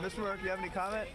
Mr. Mark, you have any comment?